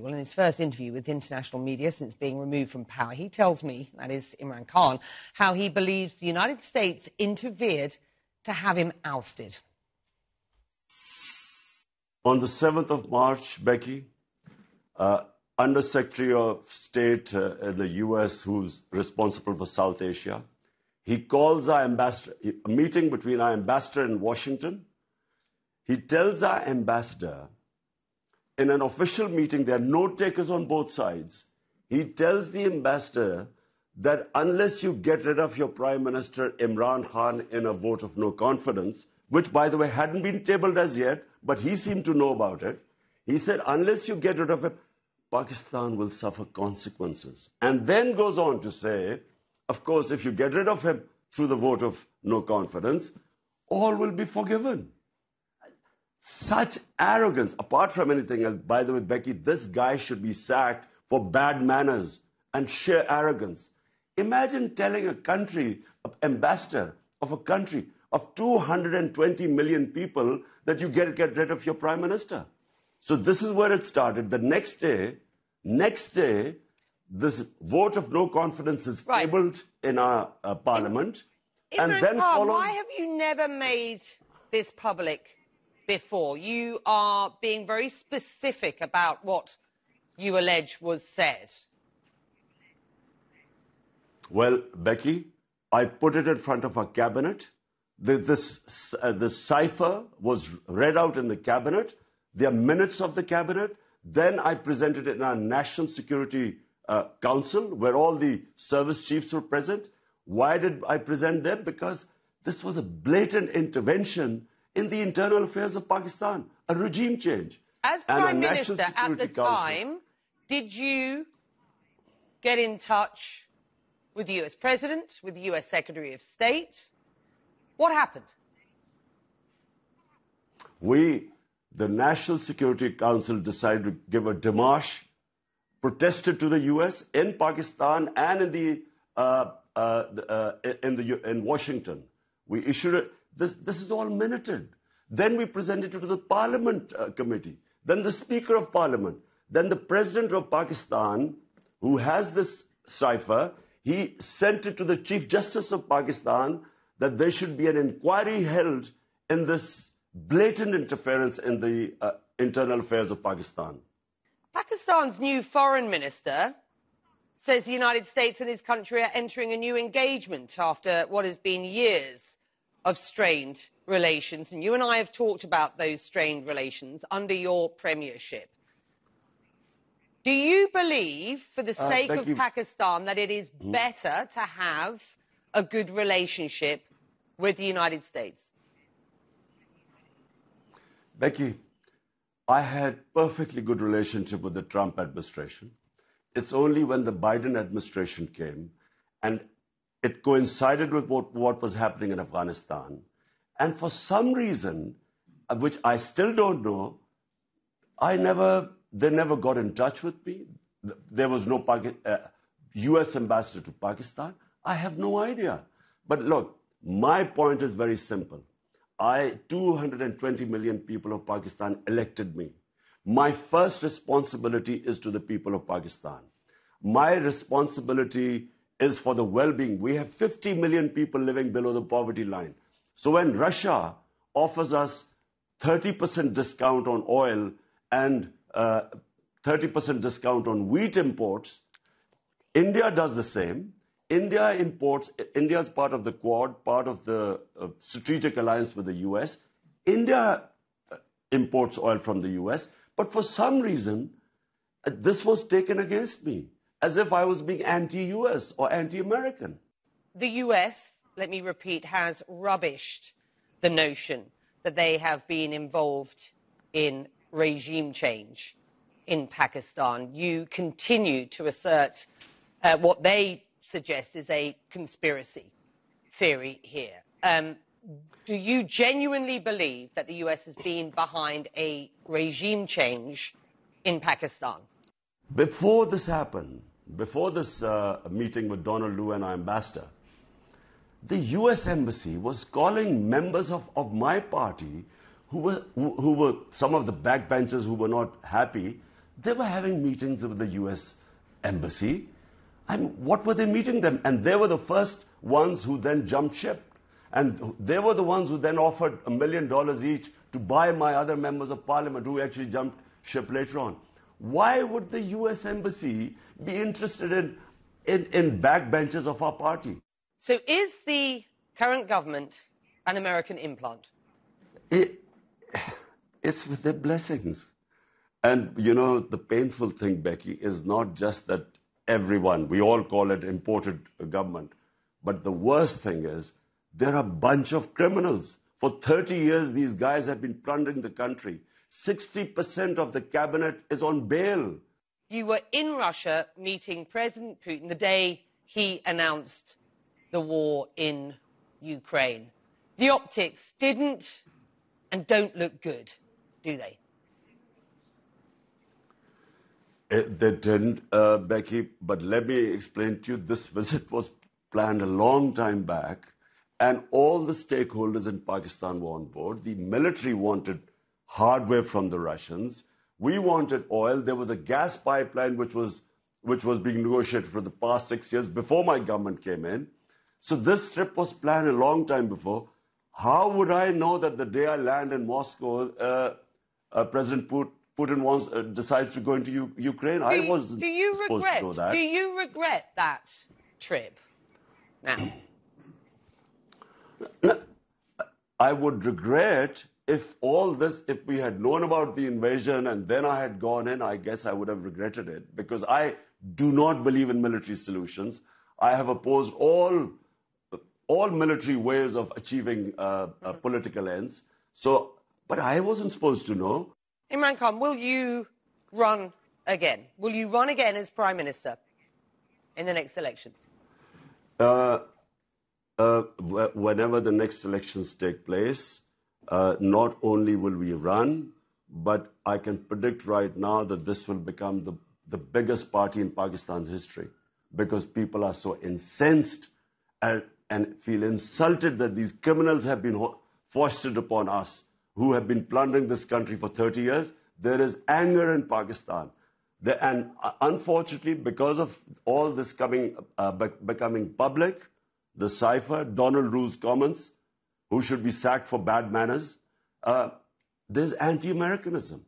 Well, in his first interview with international media since being removed from power, he tells me, that is Imran Khan, how he believes the United States interfered to have him ousted. On the 7th of March, Becky, uh, Under Secretary of State uh, in the US, who's responsible for South Asia, he calls our ambassador, a meeting between our ambassador in Washington. He tells our ambassador in an official meeting, there are note takers on both sides. He tells the ambassador that unless you get rid of your Prime Minister Imran Khan in a vote of no confidence, which by the way hadn't been tabled as yet, but he seemed to know about it, he said, unless you get rid of him, Pakistan will suffer consequences. And then goes on to say, of course, if you get rid of him through the vote of no confidence, all will be forgiven. Such arrogance, apart from anything else, by the way, Becky, this guy should be sacked for bad manners and sheer arrogance. Imagine telling a country, an ambassador of a country of 220 million people that you get, get rid of your prime minister. So this is where it started. The next day, next day, this vote of no confidence is right. tabled in our uh, parliament. and then follows... why have you never made this public before. You are being very specific about what you allege was said. Well, Becky, I put it in front of our cabinet. The, this, uh, the cipher was read out in the cabinet. There are minutes of the cabinet. Then I presented it in our National Security uh, Council, where all the service chiefs were present. Why did I present them? Because this was a blatant intervention in the internal affairs of Pakistan, a regime change. As Prime Minister at the Council. time, did you get in touch with the US President, with the US Secretary of State? What happened? We, the National Security Council, decided to give a démarche, protested to the US in Pakistan and in the uh, uh, uh, in the in Washington. We issued it. This, this is all minuted. Then we presented it to the Parliament uh, Committee. Then the Speaker of Parliament. Then the President of Pakistan, who has this cipher, he sent it to the Chief Justice of Pakistan that there should be an inquiry held in this blatant interference in the uh, internal affairs of Pakistan. Pakistan's new foreign minister says the United States and his country are entering a new engagement after what has been years of strained relations. And you and I have talked about those strained relations under your premiership. Do you believe, for the uh, sake of you. Pakistan, that it is mm. better to have a good relationship with the United States? Becky, I had perfectly good relationship with the Trump administration. It's only when the Biden administration came and it coincided with what, what was happening in Afghanistan. And for some reason, uh, which I still don't know, I never, they never got in touch with me. There was no uh, US ambassador to Pakistan. I have no idea. But look, my point is very simple. I, 220 million people of Pakistan elected me. My first responsibility is to the people of Pakistan. My responsibility is for the well-being. We have 50 million people living below the poverty line. So when Russia offers us 30% discount on oil and 30% uh, discount on wheat imports, India does the same. India imports, India is part of the Quad, part of the uh, strategic alliance with the US. India uh, imports oil from the US, but for some reason, this was taken against me as if I was being anti-US or anti-American. The US, let me repeat, has rubbished the notion that they have been involved in regime change in Pakistan. You continue to assert uh, what they suggest is a conspiracy theory here. Um, do you genuinely believe that the US has been behind a regime change in Pakistan? Before this happened, before this uh, meeting with Donald Lu and our ambassador, the US Embassy was calling members of, of my party who were, who, who were some of the backbenchers who were not happy. They were having meetings with the US embassy. I mean, what were they meeting them? And they were the first ones who then jumped ship. And they were the ones who then offered a million dollars each to buy my other members of parliament who actually jumped ship later on. Why would the US embassy be interested in, in, in backbenchers of our party? So is the current government an American implant? It, it's with their blessings. And you know, the painful thing, Becky, is not just that everyone, we all call it imported government, but the worst thing is there are a bunch of criminals. For 30 years, these guys have been plundering the country. 60% of the cabinet is on bail. You were in Russia meeting President Putin the day he announced the war in Ukraine. The optics didn't and don't look good, do they? It, they didn't, uh, Becky, but let me explain to you this visit was planned a long time back, and all the stakeholders in Pakistan were on board. The military wanted hardware from the Russians. We wanted oil. There was a gas pipeline which was, which was being negotiated for the past six years before my government came in. So this trip was planned a long time before. How would I know that the day I land in Moscow, uh, uh, President Putin wants, uh, decides to go into U- Ukraine? Do, I wasn't do you supposed regret, to know that. Do you regret that trip now? I would regret if all this, if we had known about the invasion and then I had gone in, I guess I would have regretted it because I do not believe in military solutions. I have opposed all all military ways of achieving uh, uh, political ends. So, but I wasn't supposed to know. Imran Khan, will you run again? Will you run again as Prime Minister in the next elections? Uh, uh whenever the next elections take place, not only will we run, but I can predict right now that this will become the, the biggest party in Pakistan's history because people are so incensed and feel insulted that these criminals have been foisted upon us who have been plundering this country for 30 years. There is anger in Pakistan. and uh, unfortunately, because of all this coming, uh, becoming public, the cipher, Donald Lu's comments, who should be sacked for bad manners, uh, there's anti-Americanism.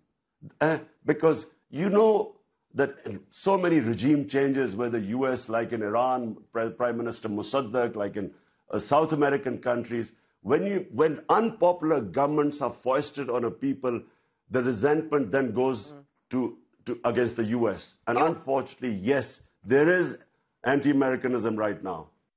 Uh, because you know that so many regime changes, whether US, like in Iran, Prime Minister Mossadegh, like in uh, South American countries, when, you, when unpopular governments are foisted on a people, the resentment then goes mm. to, to, against the US. And yeah. unfortunately, yes, there is anti-Americanism right now.